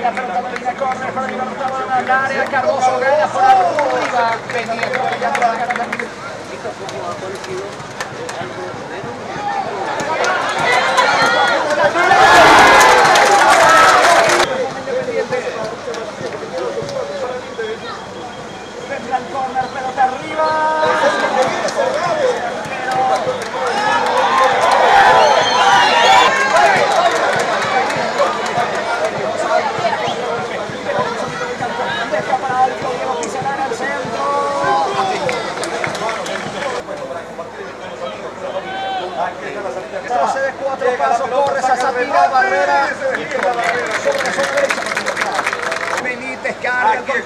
la pelota Molina, corre para Libertadona, al área, Cardoso gana por arriba, venía atropellando la gana también. Corner, pelota arriba. segundo paso, corre Sasatina, Barrera, y sobre, sobre, Benítez carga el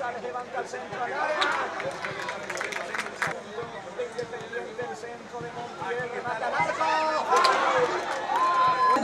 González levanta al centro al área.